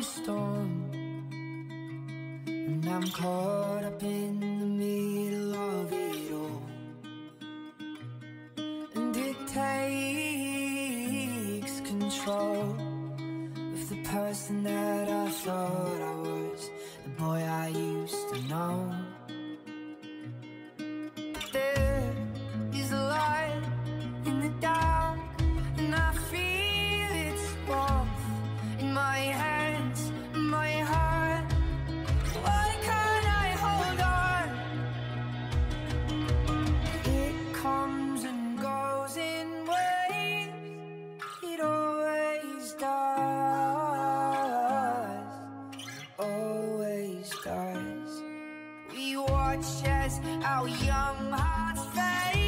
the storm. And I'm caught up in the middle of it all. And it takes control Of the person that I thought As our young hearts fade